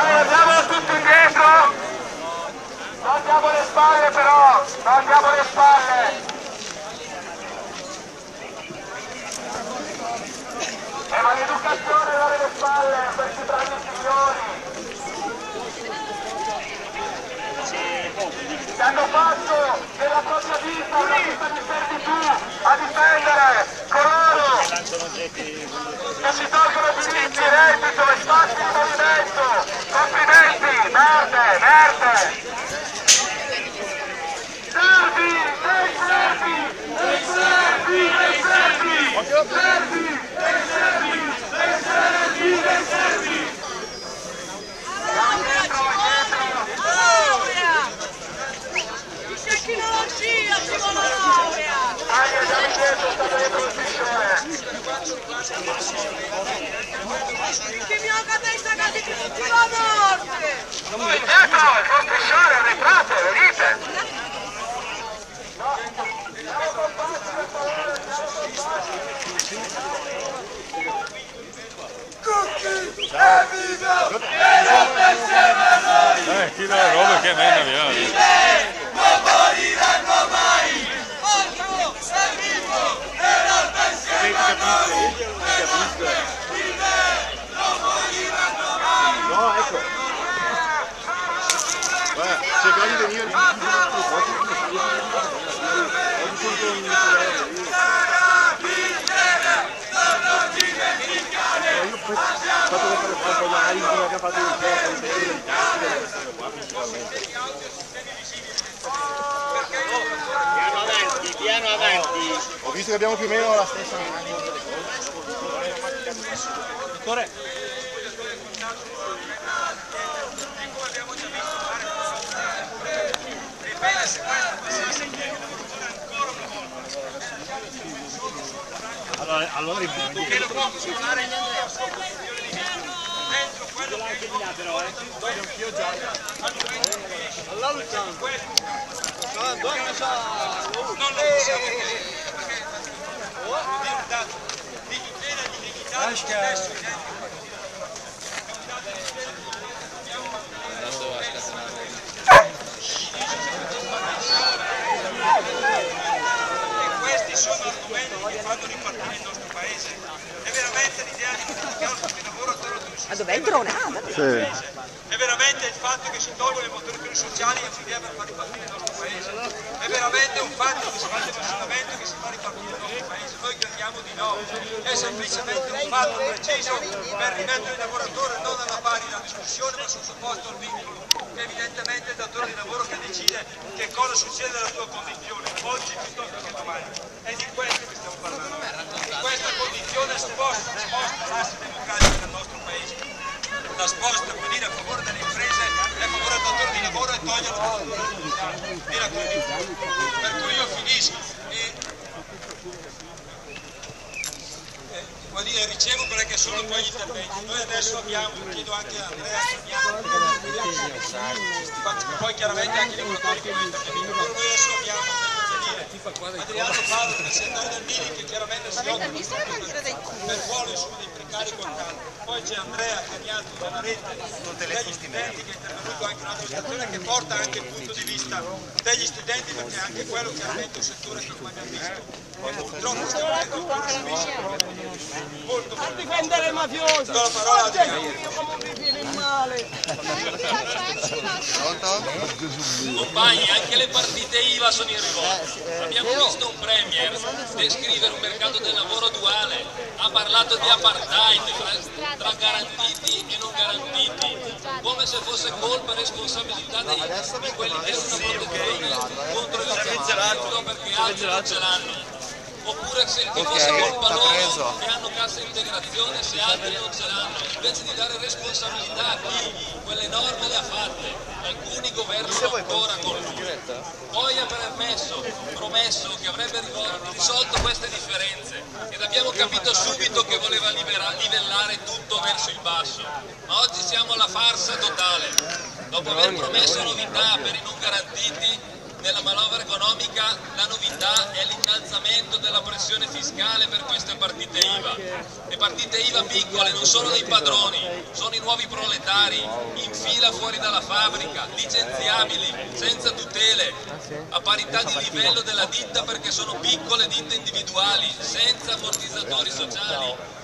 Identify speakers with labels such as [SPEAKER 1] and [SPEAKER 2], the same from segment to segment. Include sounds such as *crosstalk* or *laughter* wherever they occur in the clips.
[SPEAKER 1] Allora andiamo tutto indietro. Non andiamo le spalle però, non andiamo le spalle. E ma dare le spalle a questi bravi signori. Che hanno fatto della propria vita una vita di servitù a difendere coloro che si tolgono
[SPEAKER 2] tira la roba che è via.
[SPEAKER 3] No, ecco. Guarda, cercare di venire di Io poi fatto che fare fatto la Ari come abbiamo fatto il
[SPEAKER 4] Piano avanti, piano avanti.
[SPEAKER 3] Ho visto che abbiamo più o meno la stessa
[SPEAKER 2] Allora, allora il
[SPEAKER 1] Che lo può funzionare entro quello che è
[SPEAKER 2] però, eh.
[SPEAKER 1] non lo possiamo dire perché è un dato di tutela di dignità dello stesso e questi sono argomenti che fanno ripartire il nostro paese è veramente l'idea di un caos di lavoro attorno ad un
[SPEAKER 5] Ma dov'è il drone? Ah, da-
[SPEAKER 1] è veramente il fatto che si tolgono le motivazioni sociali è un'idea per far ripartire il nostro paese. È veramente un fatto che si fa il funzionamento che si fa ripartire il nostro paese. Noi crediamo di no. È semplicemente un fatto preciso per rimettere il lavoratore non alla pari della discussione ma sottoposto al vincolo. Che evidentemente è il datore di lavoro che decide che cosa succede nella tua condizione, oggi piuttosto che domani. È di questo che stiamo parlando. Di questa condizione sposta, sposta l'asse democratico del nostro paese la sposta vuol dire a favore delle imprese e a favore del datore di lavoro e togliere la Era così. Per cui io finisco e, e vuol dire, ricevo quelli che sono poi gli interventi. Noi adesso abbiamo, chiedo anche a Andrea faccio poi chiaramente anche i lavoratori che hanno intervenuto, noi adesso abbiamo Adriano Paolo, il segretario del Mini, che chiaramente si occupa del ruolo insomma, dei precari e quant'altro. Poi c'è Andrea Cagnato della rete degli studenti che è intervenuto anche un'altra situazione che porta anche il punto di vista degli studenti perché anche quello chiaramente è un settore che come abbiamo visto e purtroppo stiamo vedendo molto
[SPEAKER 6] A difendere i mafiosi!
[SPEAKER 1] Do la parola a Adriano.
[SPEAKER 6] Io come mi viene male!
[SPEAKER 7] Compagni, anche le partite IVA sono in rivolta. Abbiamo visto un premier descrivere un mercato del lavoro duale, ha parlato di apartheid tra, garantiti, come se fosse colpa e responsabilità dei, di quelli che hanno una protezione contro il servizio perché altri non ce l'hanno. Oppure se che fosse colpa loro che hanno cassa integrazione se altri non ce l'hanno, invece di dare responsabilità a chi quelle norme le ha fatte, alcuni governano ancora con lui. Poi ha permesso, promesso che avrebbe risolto queste differenze ed abbiamo capito subito che voleva libera- livellare tutto verso il basso. Ma oggi siamo alla farsa totale. Dopo aver promesso novità per i non garantiti, nella manovra economica la novità è l'innalzamento della pressione fiscale per queste partite IVA. Le partite IVA piccole non sono dei padroni, sono i nuovi proletari, in fila fuori dalla fabbrica, licenziabili, senza tutele, a parità di livello della ditta perché sono piccole ditte individuali, senza ammortizzatori sociali.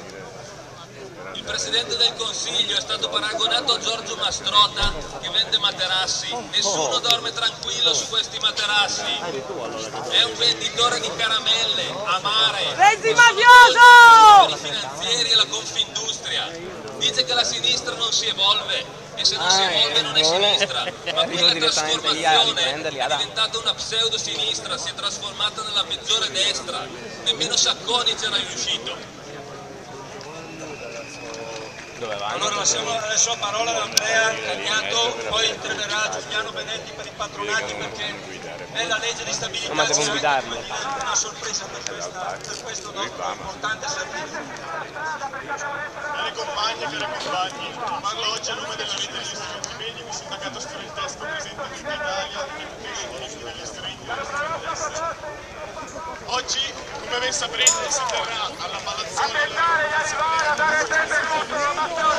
[SPEAKER 7] Il Presidente del Consiglio è stato paragonato a Giorgio Mastrota che vende materassi. Nessuno dorme tranquillo su questi materassi. È un venditore di caramelle, amare. Sono
[SPEAKER 8] mafioso!
[SPEAKER 7] per i finanzieri e la Confindustria. Dice che la sinistra non si evolve e se non si evolve non è sinistra. *laughs* Ma quella trasformazione è diventata una pseudo sinistra, si è trasformata nella peggiore destra. Nemmeno Sacconi c'era riuscito.
[SPEAKER 1] Allora lasciamo adesso la parola ad Andrea Cagnato, poi interverrà Giuliano Benetti per i patronati perché nella legge di stabilità.
[SPEAKER 3] Ma devo
[SPEAKER 1] c'è una sorpresa per, questa, per questo nostro importante servizio.
[SPEAKER 5] Cari compagni, cari compagni, parlo oggi a nome della rete degli studenti medi, un sindacato studentesco presente in tutta Italia e in tutti i regioni degli studenti dell'estero. Oggi, come ben saprete, si terrà alla Palazzone la